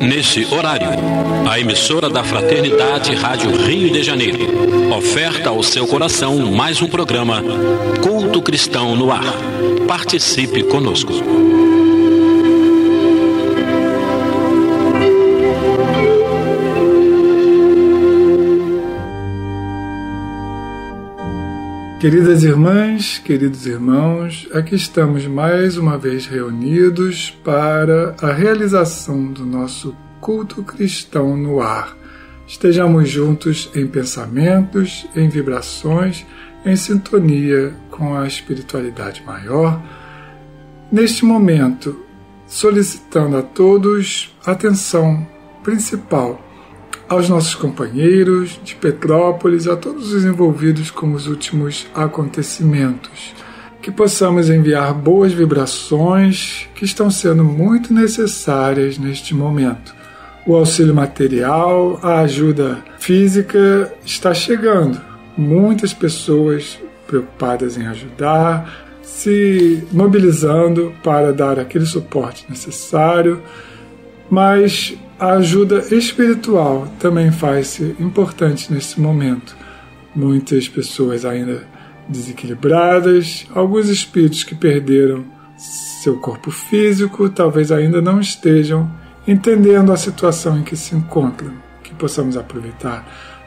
Nesse horário, a emissora da Fraternidade Rádio Rio de Janeiro oferta ao seu coração mais um programa Culto Cristão no Ar. Participe conosco. Queridas irmãs, queridos irmãos, aqui estamos mais uma vez reunidos para a realização do nosso culto cristão no ar. Estejamos juntos em pensamentos, em vibrações, em sintonia com a espiritualidade maior. Neste momento, solicitando a todos atenção principal aos nossos companheiros de Petrópolis, a todos os envolvidos com os últimos acontecimentos. Que possamos enviar boas vibrações que estão sendo muito necessárias neste momento. O auxílio material, a ajuda física está chegando. Muitas pessoas preocupadas em ajudar, se mobilizando para dar aquele suporte necessário, mas a ajuda espiritual também faz-se importante nesse momento. Muitas pessoas ainda desequilibradas, alguns espíritos que perderam seu corpo físico talvez ainda não estejam entendendo a situação em que se encontram. Que possamos aproveitar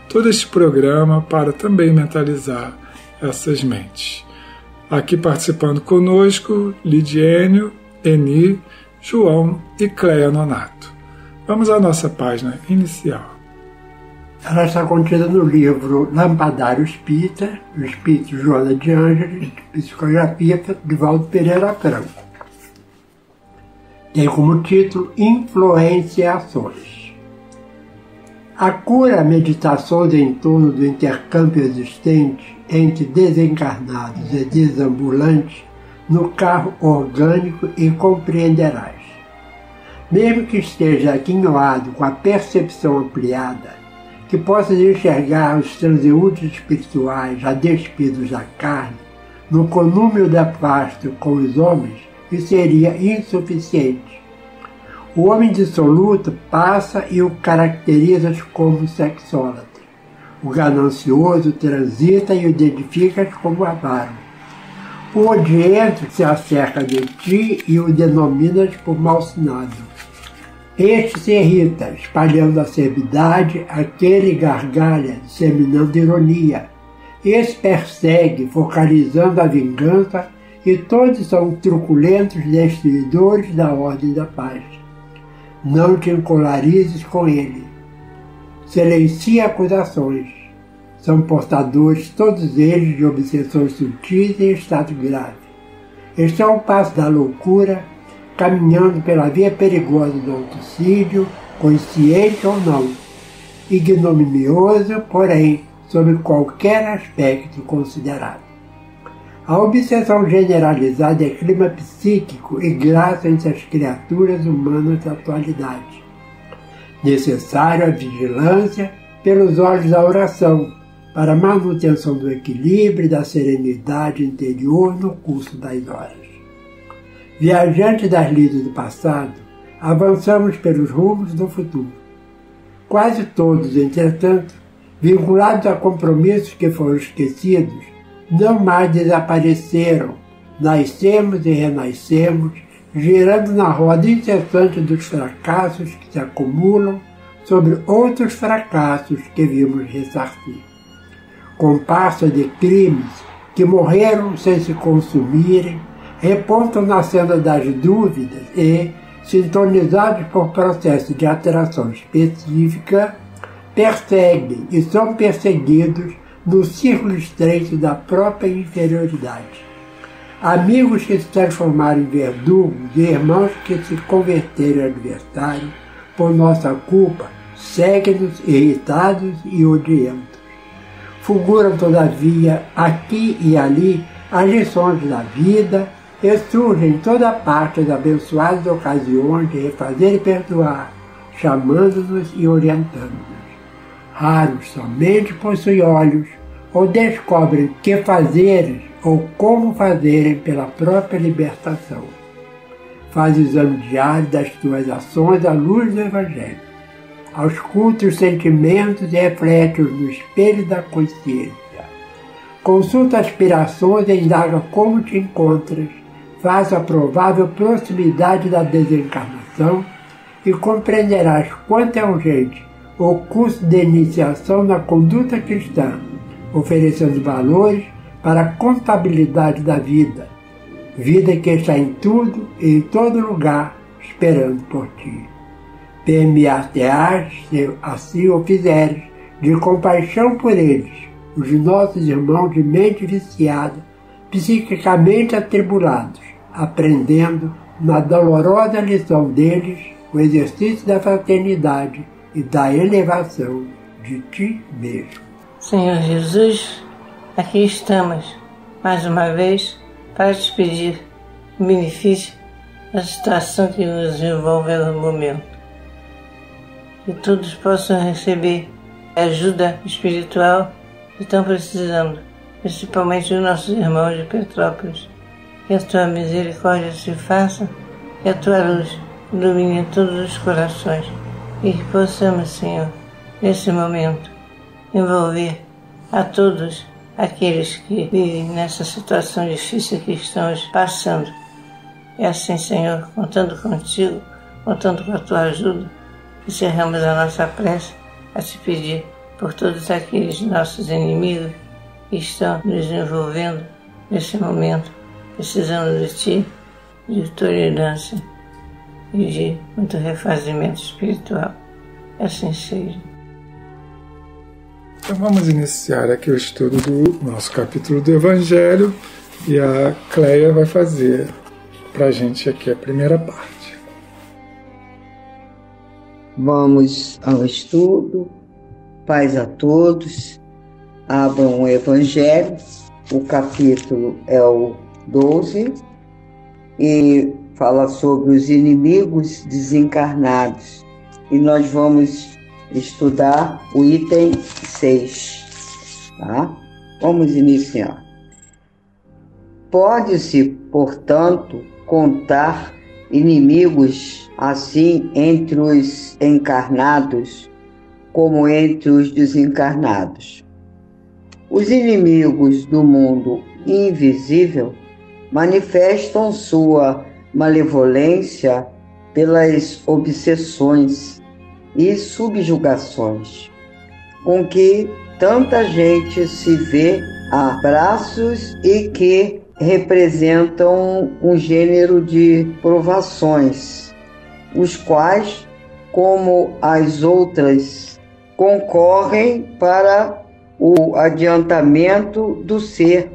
todo este programa para também mentalizar essas mentes. Aqui participando conosco, Lidiênio, Eni, João e Cleia Nonato. Vamos à nossa página inicial. Ela está contida no livro Lampadário Espírita, do Espírito Joana de Ângeles, psicografia de Valdo Pereira Franco. Tem como título Influência Ações. A cura meditações em torno do intercâmbio existente entre desencarnados e desambulantes no carro orgânico e compreenderás mesmo que esteja aquinhoado com a percepção ampliada, que possa enxergar os transeúntes espirituais já despidos da carne, no conúmio da pasto com os homens, isso seria insuficiente. O homem dissoluto passa e o caracteriza como sexólatra. O ganancioso transita e o identifica como avaro. O odiento se acerca de ti e o denominas por malsinado. Este se irrita, espalhando acerbidade, aquele gargalha, disseminando ironia. Esse persegue, focalizando a vingança, e todos são truculentos destruidores da ordem da paz. Não te encolarizes com ele. Silencia acusações. São portadores todos eles de obsessões sutis em estado grave. Estão ao passo da loucura, caminhando pela via perigosa do autocídio, consciente ou não, ignominioso, porém, sob qualquer aspecto considerado. A obsessão generalizada é clima psíquico e graça entre as criaturas humanas da atualidade. Necessário a vigilância pelos olhos da oração, para a manutenção do equilíbrio e da serenidade interior no curso das horas. Viajante das lides do passado, avançamos pelos rumos do futuro. Quase todos, entretanto, vinculados a compromissos que foram esquecidos, não mais desapareceram. Nascemos e renascemos, girando na roda incessante dos fracassos que se acumulam sobre outros fracassos que vimos ressarcir. Comparsa de crimes que morreram sem se consumirem, repontam na cena das dúvidas e, sintonizados por processo de atração específica, perseguem e são perseguidos no círculo estreito da própria inferioridade. Amigos que se transformaram em verdugos e irmãos que se converteram em adversários por nossa culpa seguem-nos irritados e odientos. Fulguram, todavia, aqui e ali as lições da vida e surgem em toda parte as abençoadas ocasiões de refazer e perdoar, chamando-nos e orientando-nos. Raros somente possuem olhos ou descobrem que fazeres ou como fazerem pela própria libertação. Faz exame diário das tuas ações à luz do Evangelho. Ausculta os sentimentos e reflete-os no espelho da consciência. Consulta aspirações e indaga como te encontras. Faz a provável proximidade da desencarnação e compreenderás quanto é urgente o curso de iniciação na conduta cristã, oferecendo valores para a contabilidade da vida, vida que está em tudo e em todo lugar esperando por ti. Permear-te-ás, se assim o fizeres, de compaixão por eles, os nossos irmãos de mente viciada, psiquicamente atribulados, aprendendo na dolorosa lição deles o exercício da fraternidade e da elevação de ti mesmo. Senhor Jesus, aqui estamos, mais uma vez, para te pedir benefício da situação que nos envolve no momento. Que todos possam receber ajuda espiritual que estão precisando, principalmente os nossos irmãos de Petrópolis. Que a tua misericórdia se faça, que a tua luz ilumine todos os corações e que possamos, Senhor, nesse momento, envolver a todos aqueles que vivem nessa situação difícil que estamos passando. É assim, Senhor, contando contigo, contando com a tua ajuda, encerramos a nossa prece a te pedir por todos aqueles nossos inimigos que estão nos envolvendo nesse momento, precisando de ti, de tolerância e de muito refazimento espiritual. Assim seja. Então vamos iniciar aqui o estudo do nosso capítulo do Evangelho e a Cleia vai fazer para a gente aqui a primeira parte. Vamos ao estudo. Paz a todos. Abram o Evangelho. O capítulo é o 12 e fala sobre os inimigos desencarnados. E nós vamos estudar o item 6. Tá? Vamos iniciar. Pode-se, portanto, contar inimigos assim entre os encarnados como entre os desencarnados. Os inimigos do mundo invisível manifestam sua malevolência pelas obsessões e subjugações, com que tanta gente se vê a braços e que representam um gênero de provações, os quais, como as outras, concorrem para o adiantamento do ser,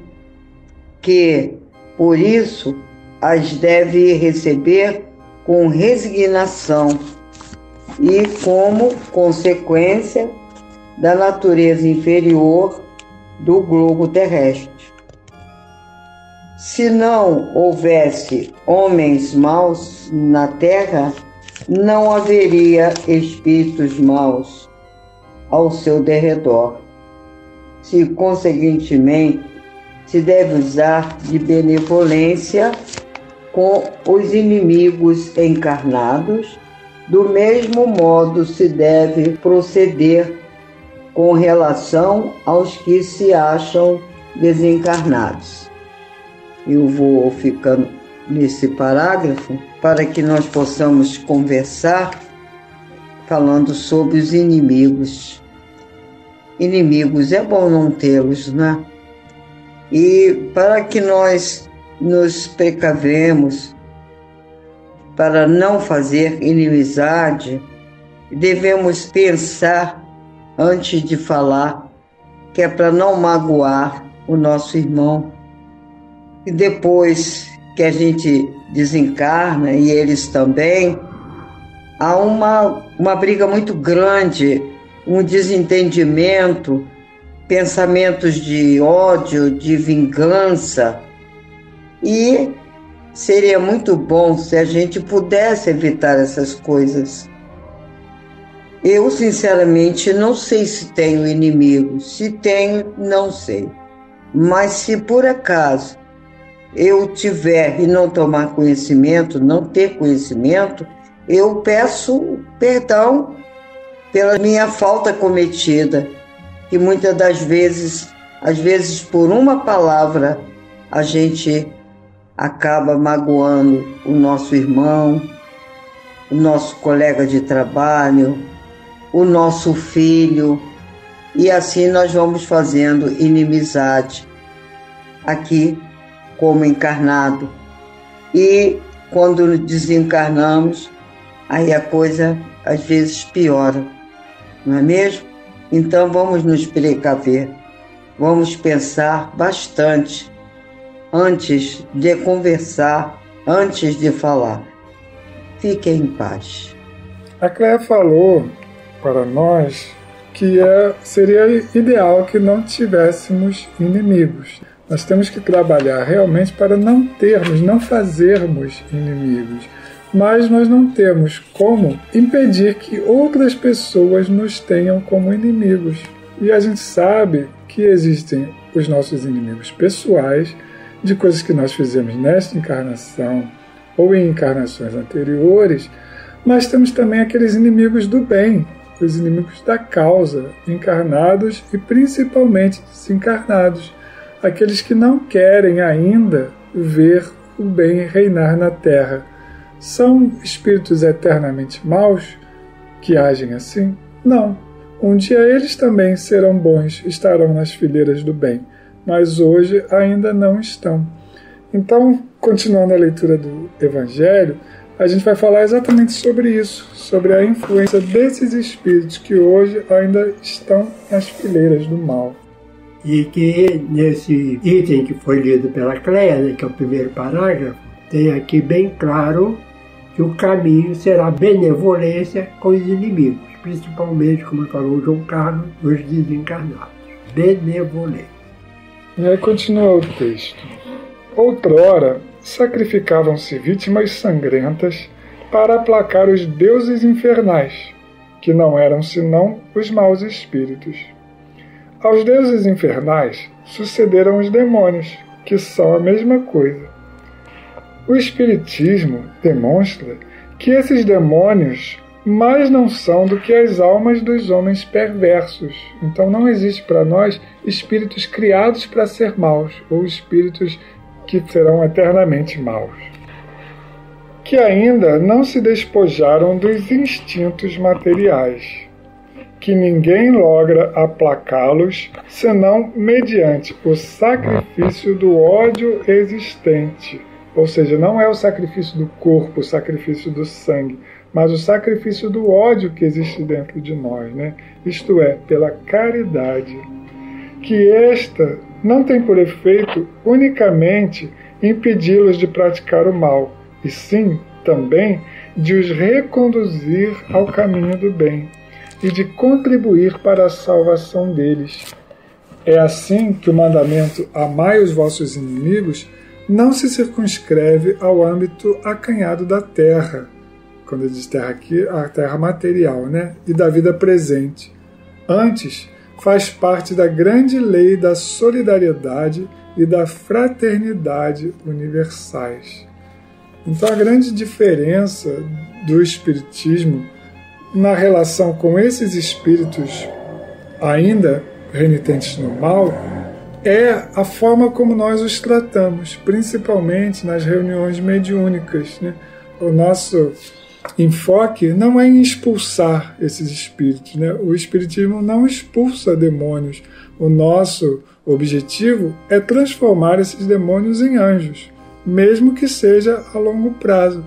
que, por isso, as deve receber com resignação e como consequência da natureza inferior do globo terrestre. Se não houvesse homens maus na terra, não haveria espíritos maus ao seu derredor. Se, conseguintemente, se deve usar de benevolência com os inimigos encarnados do mesmo modo se deve proceder com relação aos que se acham desencarnados. Eu vou ficando nesse parágrafo para que nós possamos conversar falando sobre os inimigos. Inimigos é bom não tê-los, né? E para que nós nos precavemos para não fazer inimizade, devemos pensar antes de falar, que é para não magoar o nosso irmão. E depois que a gente desencarna, e eles também, há uma, uma briga muito grande, um desentendimento, pensamentos de ódio, de vingança. E Seria muito bom se a gente pudesse evitar essas coisas. Eu, sinceramente, não sei se tenho inimigo. Se tenho, não sei. Mas se por acaso eu tiver e não tomar conhecimento, não ter conhecimento, eu peço perdão pela minha falta cometida, que muitas das vezes, às vezes por uma palavra, a gente acaba magoando o nosso irmão, o nosso colega de trabalho, o nosso filho, e assim nós vamos fazendo inimizade aqui como encarnado. E quando desencarnamos, aí a coisa às vezes piora, não é mesmo? Então vamos nos precaver, vamos pensar bastante antes de conversar, antes de falar. Fiquem em paz. A Cléia falou para nós que é, seria ideal que não tivéssemos inimigos. Nós temos que trabalhar realmente para não termos, não fazermos inimigos. Mas nós não temos como impedir que outras pessoas nos tenham como inimigos. E a gente sabe que existem os nossos inimigos pessoais, de coisas que nós fizemos nesta encarnação ou em encarnações anteriores, mas temos também aqueles inimigos do bem, os inimigos da causa, encarnados e principalmente desencarnados, aqueles que não querem ainda ver o bem reinar na terra. São espíritos eternamente maus que agem assim? Não. Um dia eles também serão bons, estarão nas fileiras do bem, mas hoje ainda não estão. Então, continuando a leitura do Evangelho, a gente vai falar exatamente sobre isso, sobre a influência desses espíritos que hoje ainda estão nas fileiras do mal. E que nesse item que foi lido pela Cleia, né, que é o primeiro parágrafo, tem aqui bem claro que o caminho será benevolência com os inimigos, principalmente, como falou João Carlos, os desencarnados. Benevolência. E aí continua o texto. Outrora, sacrificavam-se vítimas sangrentas para aplacar os deuses infernais, que não eram senão os maus espíritos. Aos deuses infernais sucederam os demônios, que são a mesma coisa. O Espiritismo demonstra que esses demônios mais não são do que as almas dos homens perversos. Então não existe para nós espíritos criados para ser maus ou espíritos que serão eternamente maus. Que ainda não se despojaram dos instintos materiais, que ninguém logra aplacá-los senão mediante o sacrifício do ódio existente. Ou seja, não é o sacrifício do corpo, o sacrifício do sangue, mas o sacrifício do ódio que existe dentro de nós, né? Isto é, pela caridade. Que esta não tem por efeito unicamente impedi-los de praticar o mal, e sim também de os reconduzir ao caminho do bem e de contribuir para a salvação deles. É assim que o mandamento Amai os vossos inimigos não se circunscreve ao âmbito acanhado da terra, quando diz terra aqui, a terra material, né? E da vida presente. Antes, faz parte da grande lei da solidariedade e da fraternidade universais. Então, a grande diferença do Espiritismo na relação com esses espíritos ainda renitentes no mal é a forma como nós os tratamos, principalmente nas reuniões mediúnicas. Né? O nosso enfoque não é em expulsar esses espíritos. Né? O Espiritismo não expulsa demônios. O nosso objetivo é transformar esses demônios em anjos, mesmo que seja a longo prazo,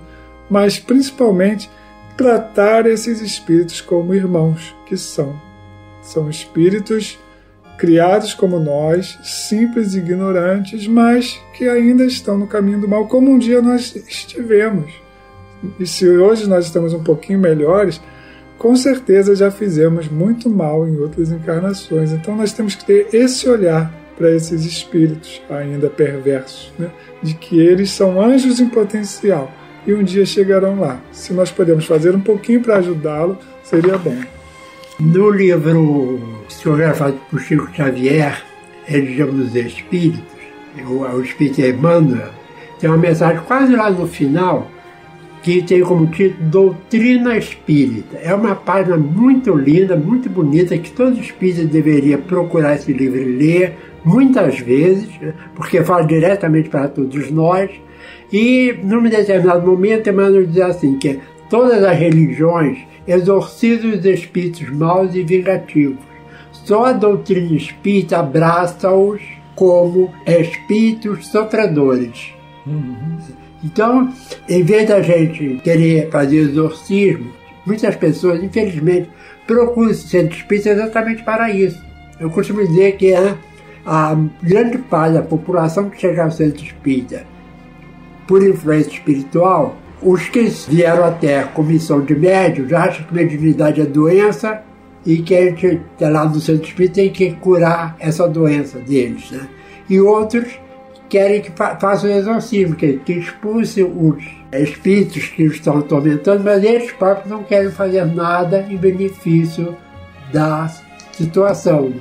mas principalmente tratar esses espíritos como irmãos que são. São espíritos criados como nós, simples e ignorantes, mas que ainda estão no caminho do mal, como um dia nós estivemos. E se hoje nós estamos um pouquinho melhores, com certeza já fizemos muito mal em outras encarnações. Então nós temos que ter esse olhar para esses espíritos ainda perversos, né? de que eles são anjos em potencial e um dia chegarão lá. Se nós podemos fazer um pouquinho para ajudá-lo, seria bom. No livro psicografado por Chico Xavier, ele chama os Espíritos, o, o Espírito Emmanuel, tem uma mensagem quase lá no final, que tem como título Doutrina Espírita. É uma página muito linda, muito bonita, que todo espírita deveria procurar esse livro e ler muitas vezes, porque fala diretamente para todos nós. E, num determinado momento, Emmanuel diz assim, que todas as religiões exorcizam os espíritos maus e vingativos. Só a doutrina espírita abraça-os como espíritos sofredores. Uhum. Então, em vez da gente querer fazer exorcismo, muitas pessoas, infelizmente, procuram o centro espírita exatamente para isso. Eu costumo dizer que a, a grande parte da população que chega ao centro espírita por influência espiritual, os que vieram até a comissão de médios acham que mediunidade é doença e que a gente, lá no centro espírita, tem que curar essa doença deles. Né? E outros querem que fa façam exorcismo, que, que expulsem os espíritos que estão atormentando, mas eles próprios não querem fazer nada em benefício da situação.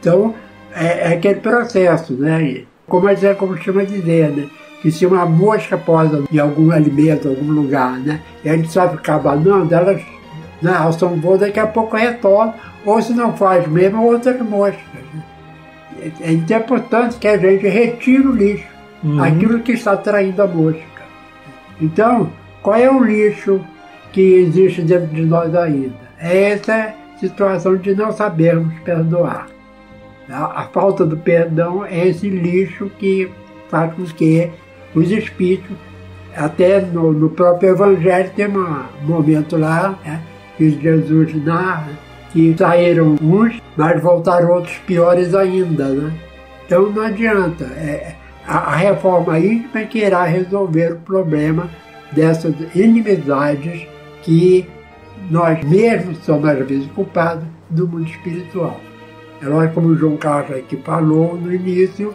Então, é, é aquele processo, né? Como a gente como chama dizer, né? Que se uma mosca posa em algum alimento, em algum lugar, né? E a gente só ficar abanando, elas, né, elas são boas, daqui a pouco retornam, ou se não faz mesmo, outras moscas. Né? é importante que a gente retire o lixo, uhum. aquilo que está traindo a mosca. Então, qual é o lixo que existe dentro de nós ainda? É essa situação de não sabermos perdoar. A, a falta do perdão é esse lixo que faz com que os espíritos, até no, no próprio Evangelho, tem um momento lá né, que Jesus narra que saíram uns, mas voltaram outros piores ainda, né? Então não adianta. É, a, a reforma íntima é que irá resolver o problema dessas inimizades que nós mesmos somos às vezes culpados do mundo espiritual. É lógico, como o João Carlos aqui falou no início,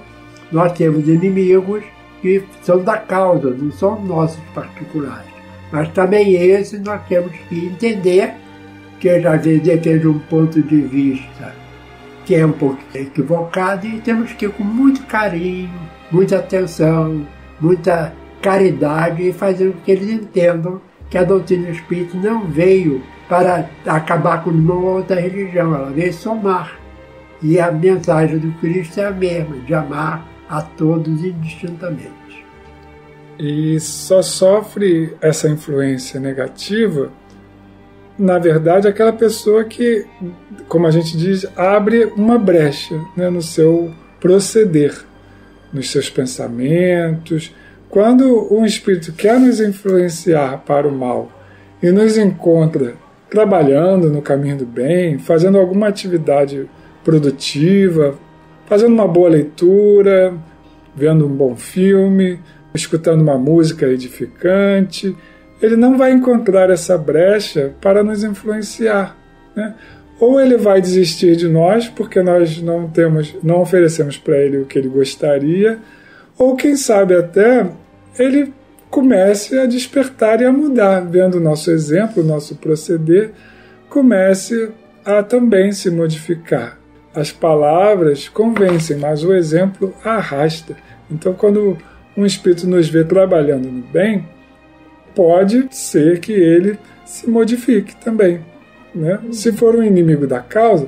nós temos inimigos que são da causa, não são nossos particulares. Mas também esses nós temos que entender que às vezes defende um ponto de vista que é um pouco equivocado e temos que com muito carinho, muita atenção, muita caridade e fazer com que eles entendam que a doutrina espírita não veio para acabar com nenhuma outra religião, ela veio somar. E a mensagem do Cristo é a mesma, de amar a todos indistintamente. E só sofre essa influência negativa na verdade, aquela pessoa que, como a gente diz, abre uma brecha né, no seu proceder, nos seus pensamentos. Quando um espírito quer nos influenciar para o mal e nos encontra trabalhando no caminho do bem, fazendo alguma atividade produtiva, fazendo uma boa leitura, vendo um bom filme, escutando uma música edificante, ele não vai encontrar essa brecha para nos influenciar. Né? Ou ele vai desistir de nós porque nós não temos, não oferecemos para ele o que ele gostaria, ou quem sabe até ele comece a despertar e a mudar, vendo o nosso exemplo, o nosso proceder, comece a também se modificar. As palavras convencem, mas o exemplo arrasta. Então, quando um espírito nos vê trabalhando no bem, pode ser que ele se modifique também. Né? Se for um inimigo da causa,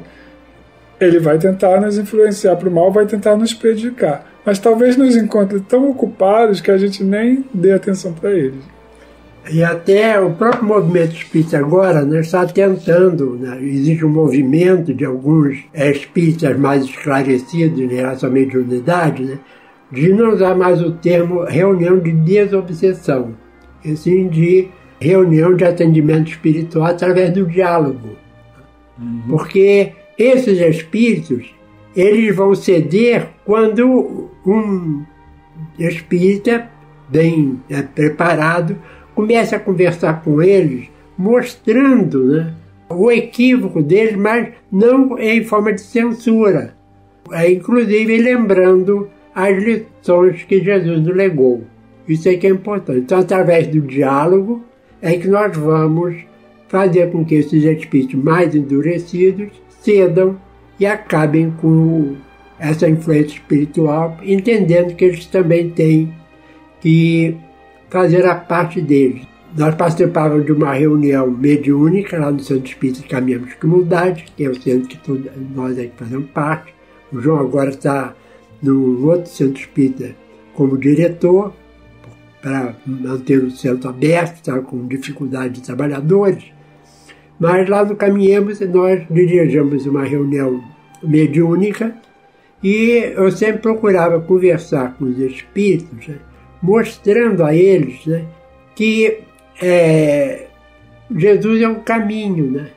ele vai tentar nos influenciar para o mal, vai tentar nos prejudicar. Mas talvez nos encontre tão ocupados que a gente nem dê atenção para eles. E até o próprio movimento espírita agora né, está tentando, né, existe um movimento de alguns é, espíritas mais esclarecidos em relação à mediunidade, né, de não usar mais o termo reunião de desobsessão assim, de reunião de atendimento espiritual através do diálogo. Uhum. Porque esses espíritos, eles vão ceder quando um espírita bem né, preparado começa a conversar com eles, mostrando né, o equívoco deles, mas não em forma de censura. É, inclusive lembrando as lições que Jesus nos legou. Isso é que é importante. Então, através do diálogo, é que nós vamos fazer com que esses espíritos mais endurecidos cedam e acabem com essa influência espiritual, entendendo que eles também têm que fazer a parte deles. Nós participávamos de uma reunião mediúnica lá no Centro Espírita Caminhamos com Humildade, que é o centro que todos nós aí fazemos parte. O João agora está no outro Centro Espírita como diretor, para manter o centro aberto, está com dificuldade de trabalhadores. Mas lá no Caminhamos nós dirigimos uma reunião mediúnica e eu sempre procurava conversar com os espíritos, né, mostrando a eles né, que é, Jesus é um caminho, né?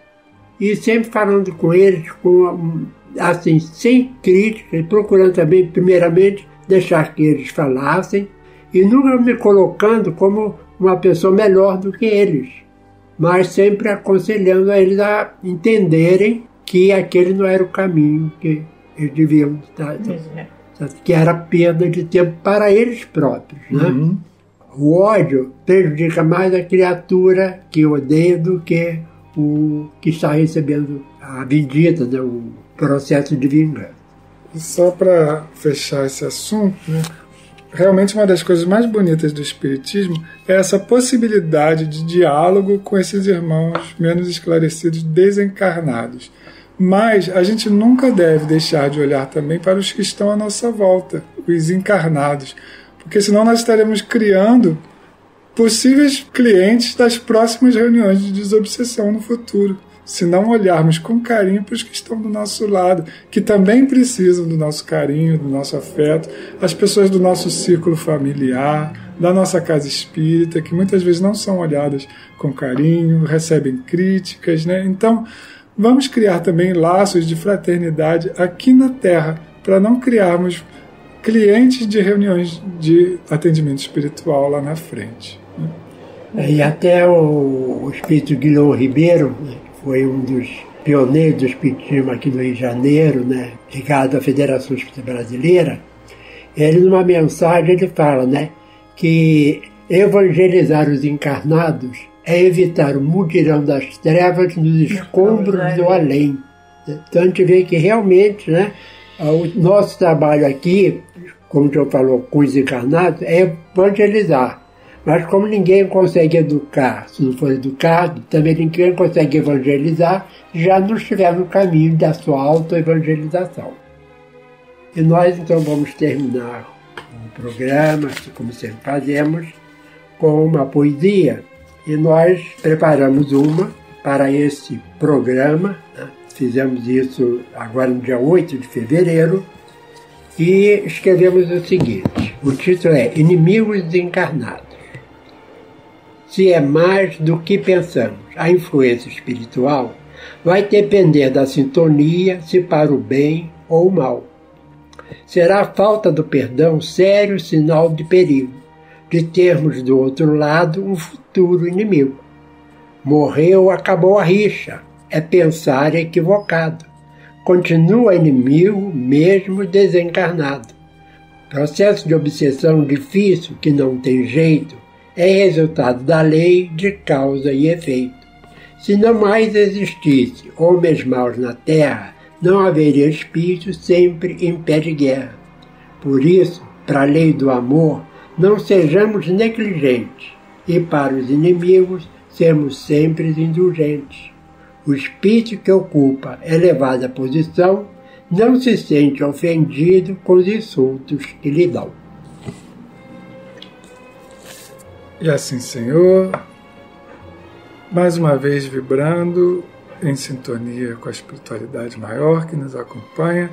E sempre falando com eles com assim, sem crítica, e procurando também, primeiramente, deixar que eles falassem, e nunca me colocando como uma pessoa melhor do que eles, mas sempre aconselhando a eles a entenderem que aquele não era o caminho que eles deviam estar, é. Que era perda de tempo para eles próprios, né? Uhum. O ódio prejudica mais a criatura que odeia do que o que está recebendo a vendida, né, o processo de vingança. E só para fechar esse assunto, né, realmente uma das coisas mais bonitas do Espiritismo é essa possibilidade de diálogo com esses irmãos menos esclarecidos desencarnados. Mas a gente nunca deve deixar de olhar também para os que estão à nossa volta, os encarnados, porque senão nós estaremos criando possíveis clientes das próximas reuniões de desobsessão no futuro. Se não olharmos com carinho para os que estão do nosso lado, que também precisam do nosso carinho, do nosso afeto, as pessoas do nosso círculo familiar, da nossa casa espírita, que muitas vezes não são olhadas com carinho, recebem críticas, né? Então, vamos criar também laços de fraternidade aqui na Terra, para não criarmos clientes de reuniões de atendimento espiritual lá na frente. Né? E até o, espírito Guilherme Ribeiro, né, foi um dos pioneiros do espiritismo aqui no Rio de Janeiro, né, ligado à Federação Espírita Brasileira, ele numa mensagem ele fala, né, que evangelizar os encarnados é evitar o mutirão das trevas nos escombros do além. Então a gente vê que realmente, né, o nosso trabalho aqui, como o senhor falou, com os encarnados, é evangelizar. Mas como ninguém consegue educar, se não for educado, também ninguém consegue evangelizar, já não estiver no caminho da sua autoevangelização. E nós então vamos terminar o programa, como sempre fazemos, com uma poesia. E nós preparamos uma para esse programa, né? Fizemos isso agora no dia 8 de fevereiro e escrevemos o seguinte: o título é Inimigos Desencarnados. Se é mais do que pensamos, a influência espiritual vai depender da sintonia, se para o bem ou o mal. Será a falta do perdão sério sinal de perigo, de termos do outro lado um futuro inimigo. Morreu, acabou a rixa, é pensar equivocado. Continua inimigo mesmo desencarnado. Processo de obsessão difícil que não tem jeito é resultado da lei de causa e efeito. Se não mais existisse homens maus na terra, não haveria espírito sempre em pé de guerra. Por isso, para a lei do amor, não sejamos negligentes e para os inimigos, sermos sempre indulgentes. O espírito que ocupa elevada posição não se sente ofendido com os insultos que lhe dão. E assim, Senhor, mais uma vez vibrando em sintonia com a espiritualidade maior que nos acompanha,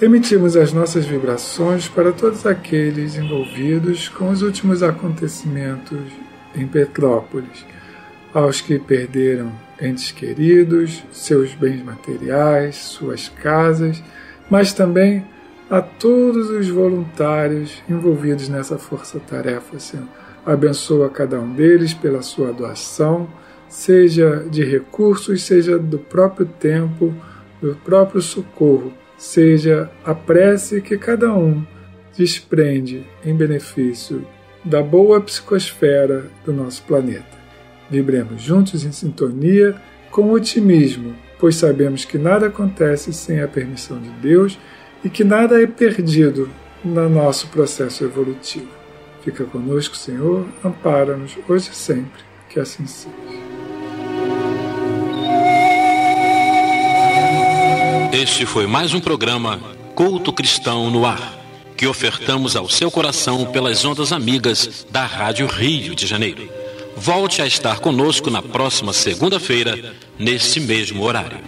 emitimos as nossas vibrações para todos aqueles envolvidos com os últimos acontecimentos em Petrópolis, aos que perderam entes queridos, seus bens materiais, suas casas, mas também a todos os voluntários envolvidos nessa força-tarefa, Senhor. Abençoa cada um deles pela sua doação, seja de recursos, seja do próprio tempo, do próprio socorro, seja a prece que cada um desprende em benefício da boa psicosfera do nosso planeta. Vibremos juntos em sintonia com otimismo, pois sabemos que nada acontece sem a permissão de Deus e que nada é perdido no nosso processo evolutivo. Fica conosco, Senhor, ampara-nos hoje e sempre, que assim seja. Este foi mais um programa Culto Cristão no Ar, que ofertamos ao seu coração pelas ondas amigas da Rádio Rio de Janeiro. Volte a estar conosco na próxima segunda-feira, nesse mesmo horário.